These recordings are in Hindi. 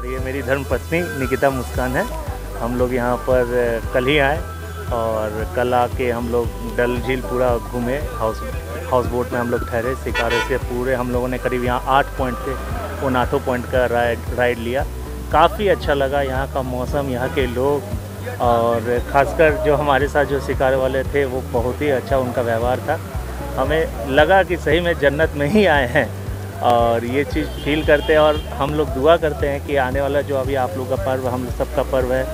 और ये मेरी धर्म पत्नी निकिता मुस्कान है। हम लोग यहाँ पर कल ही आए और कल आके हम लोग डल झील पूरा घूमे। हाउस हाउस बोट में हम लोग ठहरे शिकारे से पूरे। हम लोगों ने करीब यहाँ आठ पॉइंट थे उन आठों पॉइंट का राइड राइड लिया। काफ़ी अच्छा लगा यहाँ का मौसम, यहाँ के लोग और ख़ासकर जो हमारे साथ जो शिकार वाले थे, वो बहुत ही अच्छा उनका व्यवहार था। हमें लगा कि सही में जन्नत में ही आए हैं। और ये चीज़ फील करते हैं और हम लोग दुआ करते हैं कि आने वाला जो अभी आप लोग का पर्व हम लोग सबका पर्व है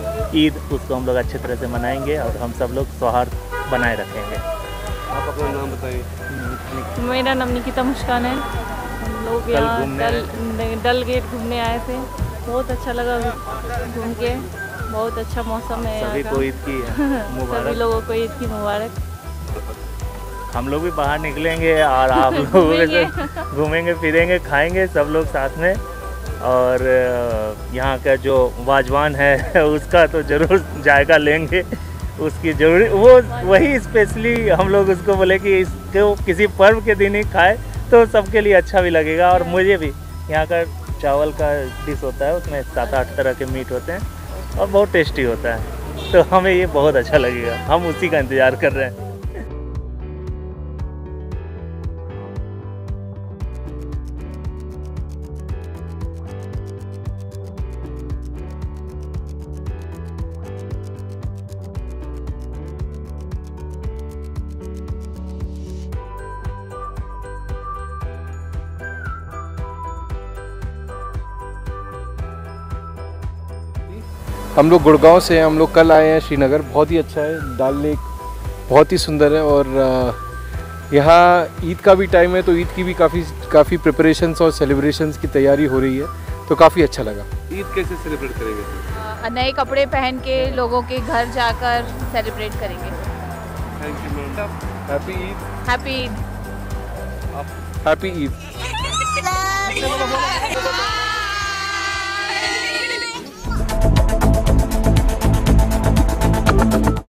ईद उसको हम लोग अच्छे तरह से मनाएँगे और हम सब लोग सौहार्द बनाए रखेंगे। आप अपना नाम बताइए। मेरा नाम निकिता मुस्कान है। हम लोग यहाँ डल डल गेट घूमने आए थे। बहुत अच्छा लगा घूम के। बहुत अच्छा मौसम है सभी को। ईद की सभी मुबारक लोगों को ईद की मुबारक। हम लोग भी बाहर निकलेंगे और आप लोग घूमेंगे। घूमेंगे फिरेंगे खाएँगे सब लोग साथ में। और यहाँ का जो वाजवान है उसका तो ज़रूर जायका लेंगे। उसकी ज़रूरी वो वही स्पेशली हम लोग उसको बोले कि इसको किसी पर्व के दिन ही खाए तो सबके लिए अच्छा भी लगेगा। और मुझे भी यहाँ का चावल का डिश होता है उसमें सात आठ तरह के मीट होते हैं और बहुत टेस्टी होता है। तो हमें ये बहुत अच्छा लगेगा। हम उसी का इंतज़ार कर रहे हैं। हम लोग गुड़गांव से हैं हम लोग कल आए हैं श्रीनगर। बहुत ही अच्छा है डाल लेक बहुत ही सुंदर है और यहाँ ईद का भी टाइम है तो ईद की भी काफ़ी काफ़ी प्रिपरेशंस और सेलिब्रेशंस की तैयारी हो रही है तो काफ़ी अच्छा लगा। ईद कैसे सेलिब्रेट करेंगे? नए कपड़े पहन के लोगों के घर जाकर सेलिब्रेट करेंगे। Thank you ma'am happy Eid happy Eid happy Eid